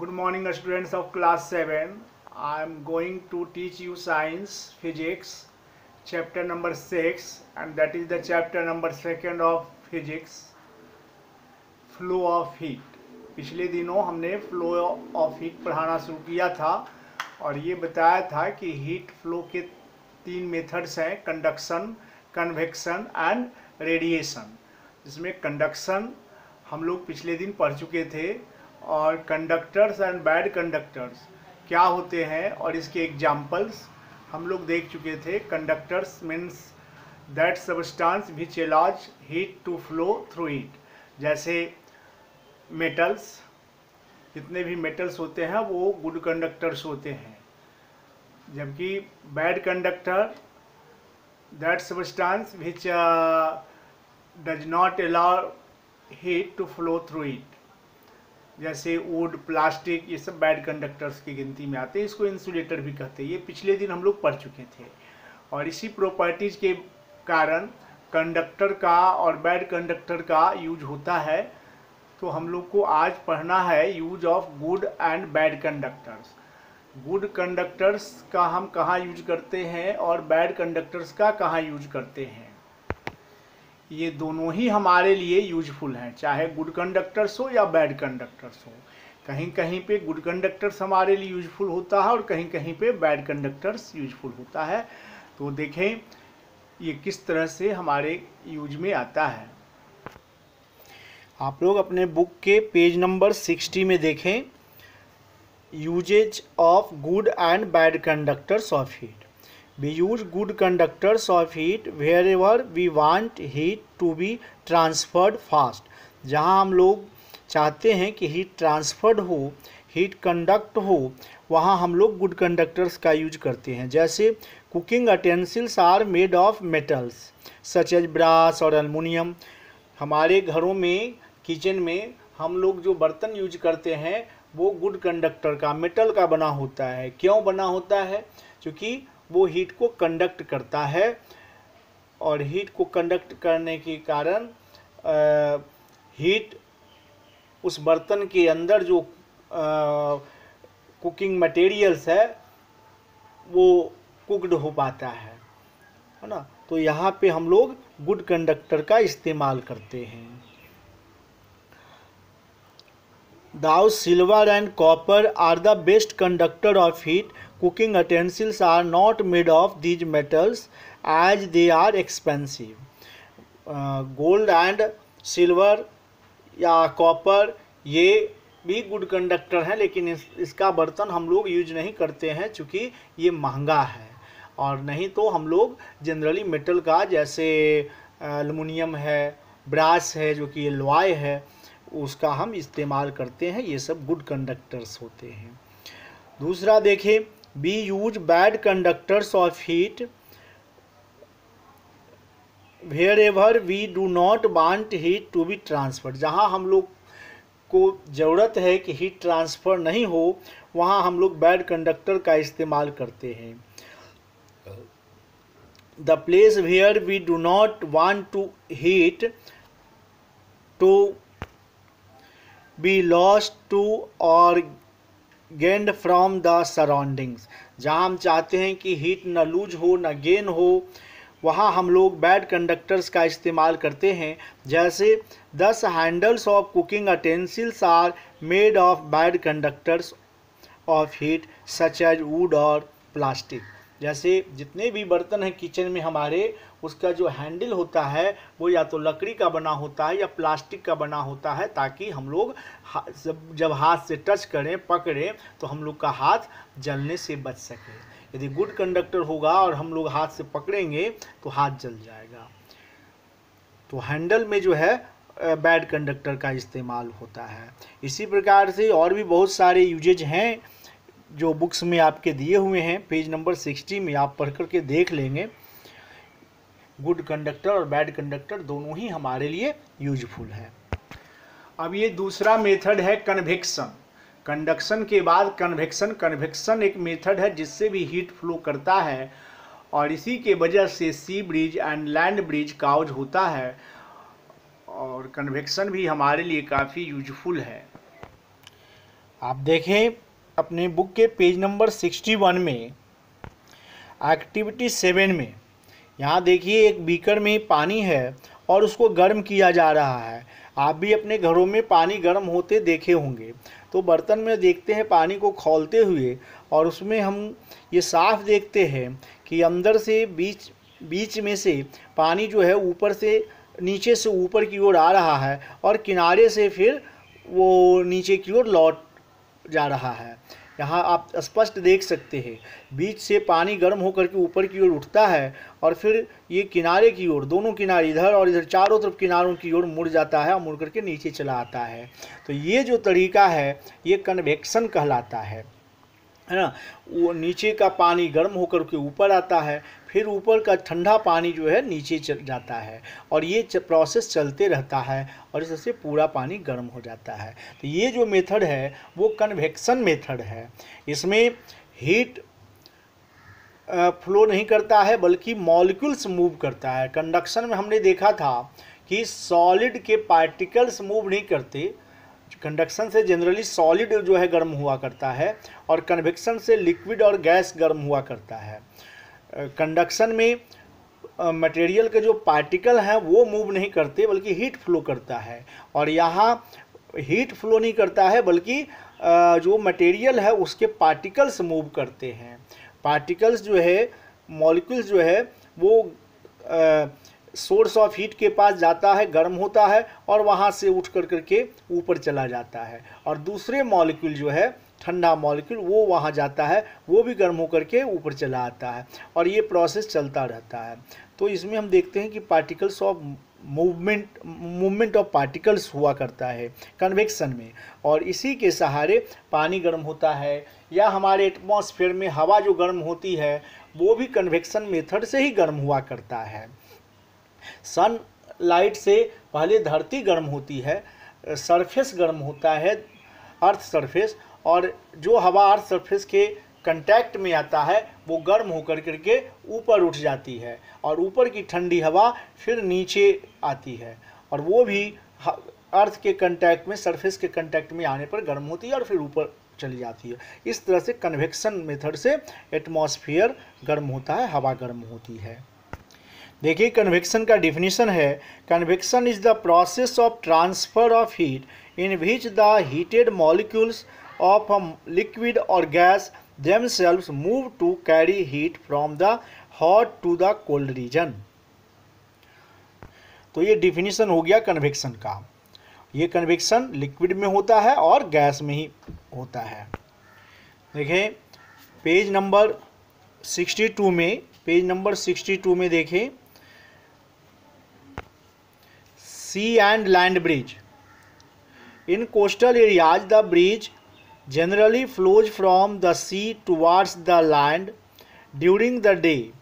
Good morning, students of class 7. I am going to teach you science, physics, chapter number 6, and that is the chapter number 2nd of physics, flow of heat. पिछले दिनों हमने flow of heat पढ़ाना शुरू किया था और ये बताया था कि हीट फ्लो के तीन मेथड्स हैं कंडक्शन कन्वेक्शन एंड रेडिएशन जिसमें कंडक्शन हम लोग पिछले दिन पढ़ चुके थे और कंडक्टर्स एंड बैड कंडक्टर्स क्या होते हैं? और इसके एग्जाम्पल्स हम लोग देख चुके थे। Conductors means that substance which allows heat to flow through it जैसे मेटल्स जितने भी मेटल्स होते हैं, वो गुड कंडक्टर्स होते हैं। जबकि bad conductor that substance which does not allow heat to flow through it जैसे वुड प्लास्टिक, ये सब बैड कंडक्टर्स की गिनती में आते हैं, इसको इंसुलेटर भी कहते हैं। ये पिछले दिन हम लोग पढ़ चुके थे। और इसी प्रॉपर्टीज़ के कारण कंडक्टर का और बैड कंडक्टर का यूज़ होता है। तो हम लोग को आज पढ़ना है use of good and bad conductors good conductors का हम कहाँ यूज़ करते हैं और बैड कंडक्टर्स का कहाँ यूज़ करते हैं? ये दोनों ही हमारे लिए यूजफुल हैं, चाहे गुड कंडक्टर्स हो या बैड कंडक्टर्स हो। कहीं कहीं पे गुड कंडक्टर्स हमारे लिए यूजफुल होता है और कहीं कहीं पे बैड कंडक्टर्स यूजफुल होता है। तो देखें, ये किस तरह से हमारे यूज़ में आता है। आप लोग अपने बुक के पेज नंबर सिक्सटी में देखें। Uses of good and bad conductors of heat we use good conductors of heat wherever we want heat to be transferred fast. जहाँ हम लोग चाहते हैं कि हीट ट्रांसफर्ड हो हीट कंडक्ट हो, वहाँ हम लोग गुड कंडक्टर्स का यूज़ करते हैं। जैसे cooking utensils are made of metals such as brass और एलमिनियम हमारे घरों में किचन में हम लोग जो बर्तन यूज़ करते हैं, वो गुड कंडक्टर का मेटल का बना होता है। क्यों बना होता है? क्योंकि वो हीट को कंडक्ट करता है। और हीट को कंडक्ट करने के कारण हीट उस बर्तन के अंदर जो कुकिंग मटेरियल्स है, वो कुकड हो पाता है। है ना? तो यहाँ पे हम लोग गुड कंडक्टर का इस्तेमाल करते हैं। Though silver and copper are the best conductor of heat cooking utensils are not made of these metals as they are expensive. Gold and silver या कॉपर ये भी गुड कंडक्टर हैं लेकिन इस, इसका बर्तन हम लोग यूज़ नहीं करते हैं चूँकि ये महँगा है। और नहीं तो हम लोग जनरली मेटल का जैसे एलुमिनियम है ब्रास है जो कि लॉय है उसका हम इस्तेमाल करते हैं, ये सब गुड कंडक्टर्स होते हैं। दूसरा देखें B use bad conductors of heat heat ever we do not want heat to be transfer जहाँ हम लोग को ज़रूरत है कि हीट ट्रांसफ़र नहीं हो, वहाँ हम लोग बैड कंडक्टर का इस्तेमाल करते हैं। The place where we do not want to heat to be lost to or gained from the surroundings जहाँ हम चाहते हैं कि हीट न लूज हो, न गेन हो, वहाँ हम लोग बैड कंडक्टर्स का इस्तेमाल करते हैं। जैसे these handles of cooking utensils are made of bad conductors of heat such as wood और प्लास्टिक जैसे जितने भी बर्तन हैं किचन में हमारे उसका जो हैंडल होता है, वो या तो लकड़ी का बना होता है या प्लास्टिक का बना होता है, ताकि हम लोग जब हाथ से टच करें, पकड़ें तो हम लोग का हाथ जलने से बच सके। यदि गुड कंडक्टर होगा और हम लोग हाथ से पकड़ेंगे तो हाथ जल जाएगा। तो हैंडल में जो है बैड कंडक्टर का इस्तेमाल होता है। इसी प्रकार से और भी बहुत सारे यूजेज हैं, जो बुक्स में आपके दिए हुए हैं। पेज नंबर सिक्सटी में आप पढ़ करके देख लेंगे। गुड कंडक्टर और बैड कंडक्टर दोनों ही हमारे लिए यूजफुल है। अब ये दूसरा मेथड है कन्वेक्शन कंडक्शन के बाद कन्वेक्शन कन्वेक्शन एक मेथड है जिससे भी हीट फ्लो करता है और इसी के वजह से sea breeze and land breeze cause होता है और कन्वेक्शन भी हमारे लिए काफ़ी यूजफुल है। आप देखें अपने बुक के पेज नंबर 61 में एक्टिविटी सेवन में यहाँ देखिए एक बीकर में पानी है और उसको गर्म किया जा रहा है। आप भी अपने घरों में पानी गर्म होते देखे होंगे। तो बर्तन में देखते हैं पानी को खोलते हुए और उसमें हम ये साफ़ देखते हैं कि अंदर से बीच बीच में से पानी जो है ऊपर से, नीचे से ऊपर की ओर आ रहा है और किनारे से फिर वो नीचे की ओर लौट जा रहा है। यहाँ आप स्पष्ट देख सकते हैं। बीच से पानी गर्म होकर के ऊपर की ओर उठता है और फिर ये किनारे की ओर, दोनों किनारे, इधर और इधर, चारों तरफ़ किनारों की ओर मुड़ जाता है और मुड़ करके नीचे चला आता है। तो ये जो तरीका है, ये कन्वेक्शन कहलाता है। है ना? वो नीचे का पानी गर्म होकर के ऊपर आता है फिर ऊपर का ठंडा पानी जो है नीचे चल जाता है और ये प्रोसेस चलते रहता है और इससे पूरा पानी गर्म हो जाता है। तो ये जो मेथड है, वो कन्वेक्शन मेथड है। इसमें हीट फ्लो नहीं करता है, बल्कि मॉलिक्यूल्स मूव करता है। कंडक्शन में हमने देखा था कि सॉलिड के पार्टिकल्स मूव नहीं करते। कंडक्शन से जनरली सॉलिड जो है गर्म हुआ करता है और कन्वेक्शन से लिक्विड और गैस गर्म हुआ करता है। कंडक्शन में मटेरियल के जो पार्टिकल हैं, वो मूव नहीं करते, बल्कि हीट फ्लो करता है। और यहाँ हीट फ्लो नहीं करता है, बल्कि जो मटेरियल है, उसके पार्टिकल्स मूव करते हैं। पार्टिकल्स जो है मॉलिक्यूल्स जो है, वो सोर्स ऑफ़ हीट के पास जाता है, गर्म होता है, और वहाँ से उठ कर करके ऊपर चला जाता है। और दूसरे मॉलिक्यूल जो है ठंडा मॉलिक्यूल, वो वहाँ जाता है, वो भी गर्म होकर के ऊपर चला आता है और ये प्रोसेस चलता रहता है। तो इसमें हम देखते हैं कि particles of movement movement of particles हुआ करता है कन्वेक्शन में और इसी के सहारे पानी गर्म होता है या हमारे एटमॉस्फेयर में हवा जो गर्म होती है, वो भी कन्वेक्शन मेथड से ही गर्म हुआ करता है। सन लाइट से पहले धरती गर्म होती है, सरफेस गर्म होता है, अर्थ सरफेस और जो हवा अर्थ सरफेस के कंटैक्ट में आता है, वो गर्म होकर करके ऊपर उठ जाती है और ऊपर की ठंडी हवा फिर नीचे आती है और वो भी अर्थ के कंटैक्ट में सरफेस के कंटैक्ट में आने पर गर्म होती है और फिर ऊपर चली जाती है। इस तरह से कन्वेक्शन मेथड से एटमॉस्फेयर गर्म होता है, हवा गर्म होती है। देखिए कन्वेक्शन का डिफिनीशन है convection is the process of transfer of heat in which the heated molecules of a liquid or gas themselves move to carry heat from the hot to the cold region. तो ये definition हो गया convection का। ये convection liquid में होता है और गैस में ही होता है। देखें पेज नंबर 62 में पेज नंबर 62 में देखें sea and land breeze in coastal areas the breeze generally flows from the sea towards the land during the day.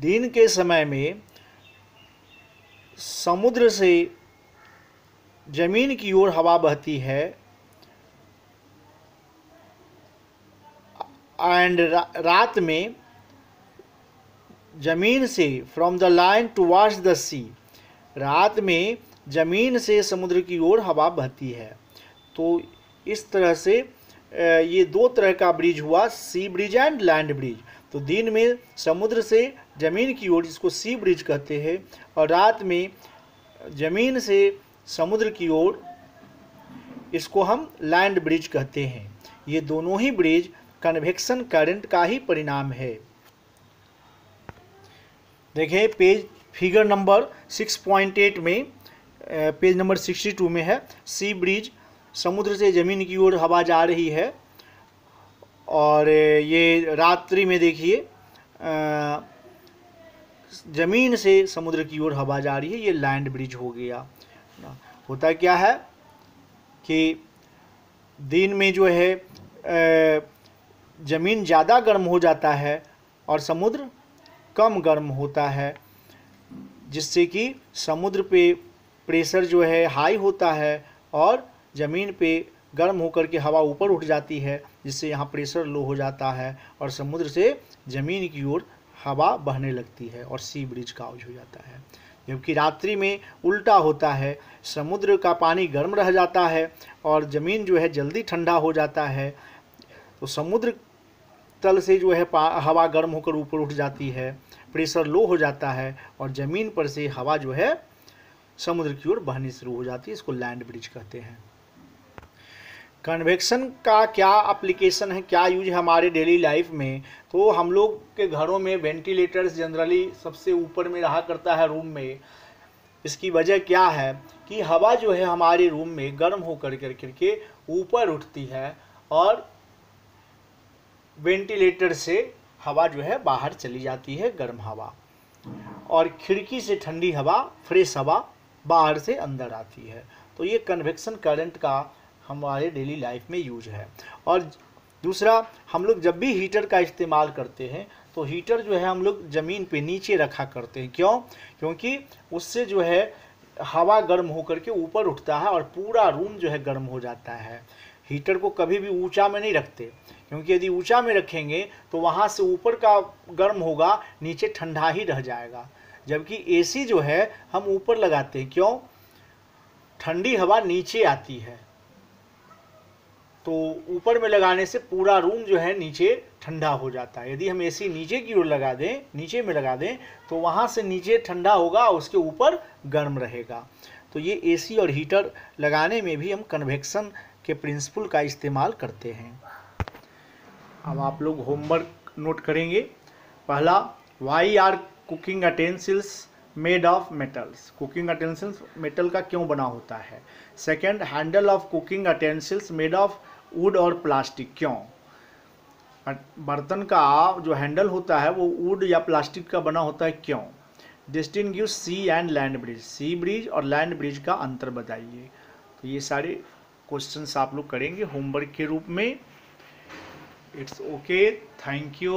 दिन के समय में समुद्र से ज़मीन की ओर हवा बहती है एंड रात में ज़मीन से from the land towards the sea रात में ज़मीन से समुद्र की ओर हवा बहती है। तो इस तरह से ये दो तरह का ब्रिज हुआ, sea breeze and land breeze. तो दिन में समुद्र से ज़मीन की ओर, जिसको सी ब्रिज कहते हैं, और रात में ज़मीन से समुद्र की ओर, इसको हम लैंड ब्रिज कहते हैं। ये दोनों ही ब्रिज कन्वेक्शन करंट का ही परिणाम है। देखें, पेज फिगर नंबर 6.8 में पेज नंबर 62 में है, सी ब्रिज समुद्र से ज़मीन की ओर हवा जा रही है। और ये रात्रि में देखिए ज़मीन से समुद्र की ओर हवा जा रही है, ये लैंड ब्रिज हो गया। होता क्या है कि दिन में जो है ज़मीन ज़्यादा गर्म हो जाता है और समुद्र कम गर्म होता है, जिससे कि समुद्र पे प्रेशर जो है हाई होता है और ज़मीन पे गर्म होकर के हवा ऊपर उठ जाती है, जिससे यहाँ प्रेशर लो हो जाता है और समुद्र से ज़मीन की ओर हवा बहने लगती है और सी ब्रिज काउज हो जाता है। जबकि रात्रि में उल्टा होता है, समुद्र का पानी गर्म रह जाता है और ज़मीन जो है जल्दी ठंडा हो जाता है तो समुद्र तल से जो है हवा गर्म होकर ऊपर उठ जाती है, प्रेशर लो हो जाता है और ज़मीन पर से हवा जो है समुद्र की ओर बहनी शुरू हो जाती है, इसको लैंड ब्रिज कहते हैं। कन्वेक्शन का क्या अप्लीकेशन है, क्या यूज़ है हमारे डेली लाइफ में? तो हम लोग के घरों में वेंटिलेटर्स जनरली सबसे ऊपर में रहा करता है रूम में। इसकी वजह क्या है कि हवा जो है हमारे रूम में गर्म होकर कर करके ऊपर उठती है और वेंटिलेटर से हवा जो है बाहर चली जाती है गर्म हवा। और खिड़की से ठंडी हवा फ्रेश हवा बाहर से अंदर आती है। तो ये कन्वेक्शन करंट का हमारे डेली लाइफ में यूज़ है। और दूसरा, हम लोग जब भी हीटर का इस्तेमाल करते हैं तो हीटर जो है हम लोग ज़मीन पे नीचे रखा करते हैं। क्यों? क्योंकि उससे जो है हवा गर्म होकर के ऊपर उठता है और पूरा रूम जो है गर्म हो जाता है। हीटर को कभी भी ऊँचा में नहीं रखते। क्योंकि यदि ऊँचा में रखेंगे तो वहाँ से ऊपर का गर्म होगा, नीचे ठंडा ही रह जाएगा। जबकि एसी जो है, हम ऊपर लगाते हैं। क्यों? ठंडी हवा नीचे आती है। तो ऊपर में लगाने से पूरा रूम जो है नीचे ठंडा हो जाता है। यदि हम एसी नीचे की ओर लगा दें, नीचे में लगा दें तो वहाँ से नीचे ठंडा होगा उसके ऊपर गर्म रहेगा। तो ये एसी और हीटर लगाने में भी हम कन्वेक्शन के प्रिंसिपल का इस्तेमाल करते हैं। अब आप लोग होमवर्क नोट करेंगे। पहला why are cooking utensils made of metals cooking utensils metal का क्यों बना होता है? Second handle of cooking utensils made of wood और प्लास्टिक, क्यों? बर्तन का जो हैंडल होता है, वो वुड या प्लास्टिक का बना होता है, क्यों? Distinguish sea and land breeze sea breeze और लैंड ब्रिज का अंतर बताइए। तो ये सारे क्वेश्चन आप लोग करेंगे होमवर्क के रूप में। It's okay thank you